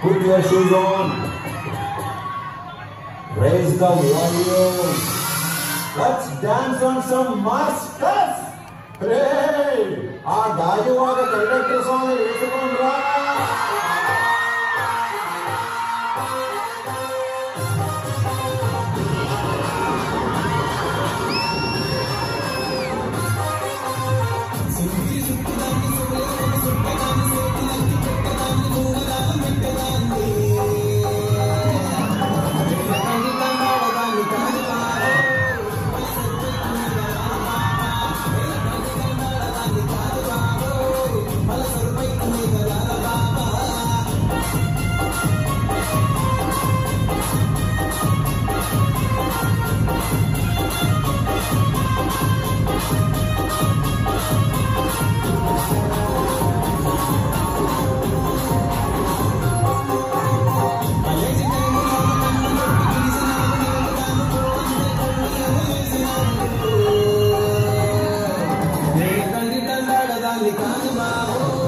Put your shoes on. Raise the warriors. Let's dance on some masters. Hey! ಆ ಗಾಜುವಾಗ conductor ಸ್ವಾಮಿ I'm gonna Africa, Africa, Africa,